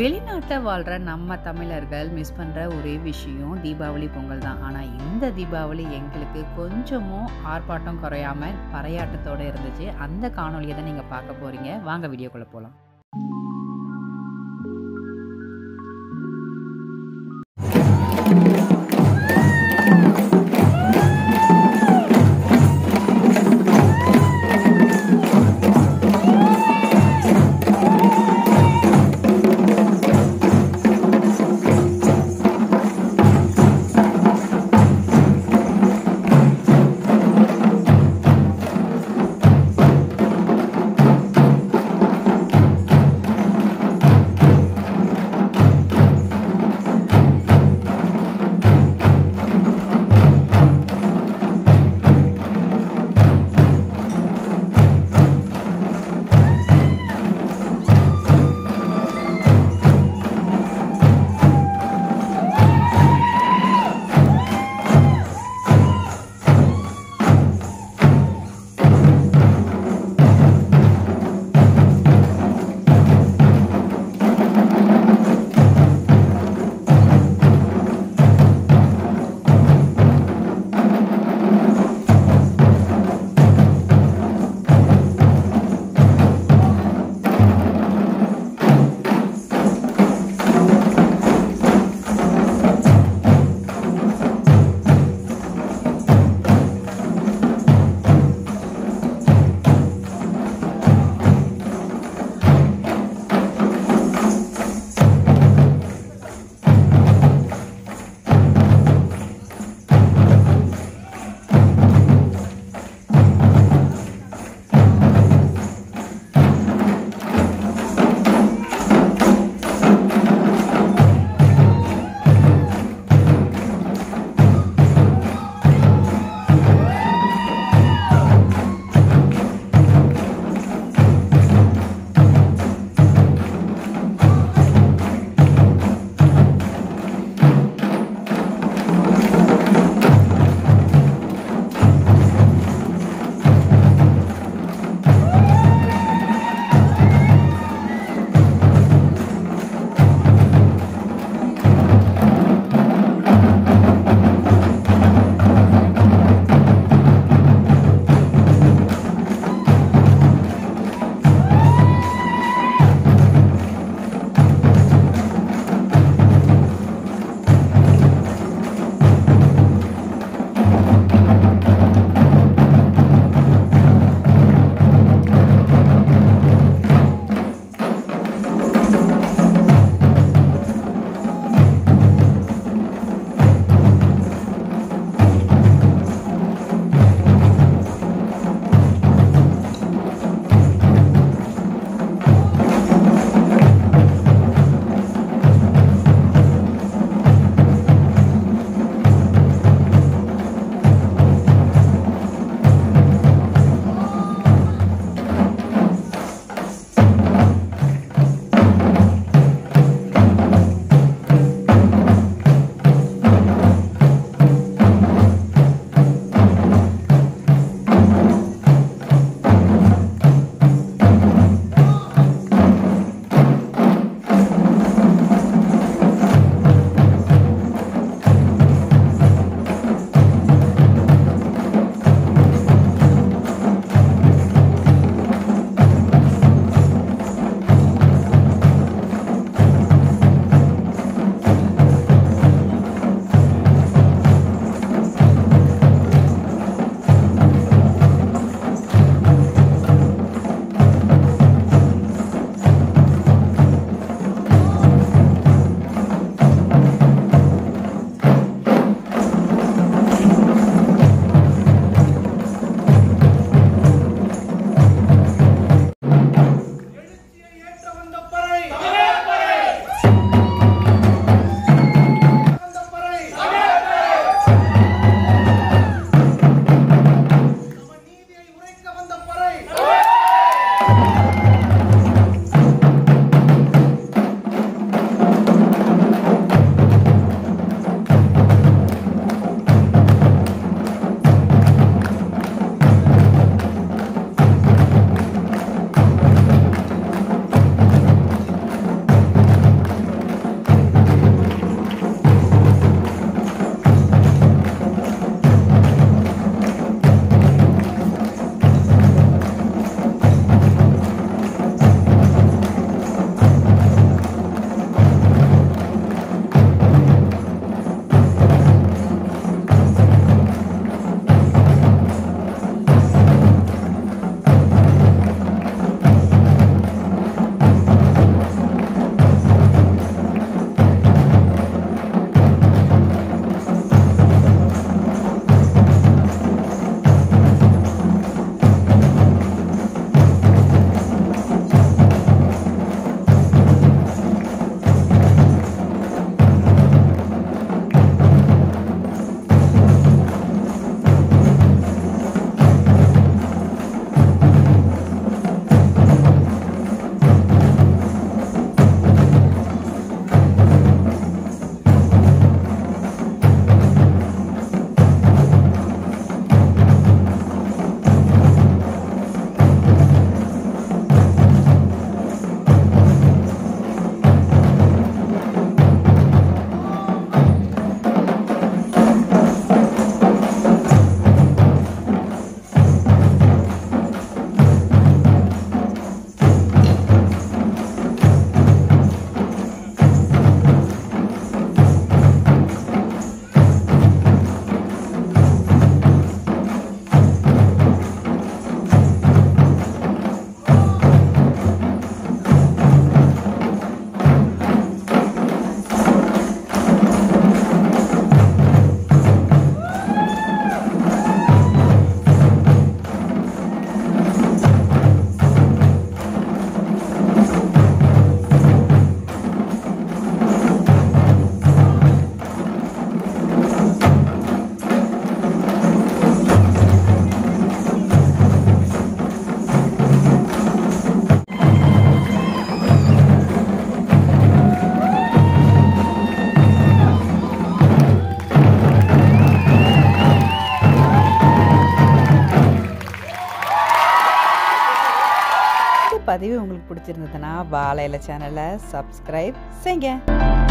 வெளிநாட்டில் வாழ்கிற நம்ம தமிழர்கள் மிஸ் பண்ணுற ஒரே விஷயம் தீபாவளி, பொங்கல் தான். ஆனால் இந்த தீபாவளி எங்களுக்கு கொஞ்சமும் ஆர்ப்பாட்டம் குறையாம பறையாட்டத்தோட இருந்துச்சு. அந்த காணொலியை தான் நீங்கள் பார்க்க போகிறீங்க வாங்க வீடியோக்குள்ளே போகலாம் பதிவு உங்களுக்கு பிடிச்சிருந்ததுன்னா வாழை இலை சேனலை சப்ஸ்கிரைப் செய்யுங்க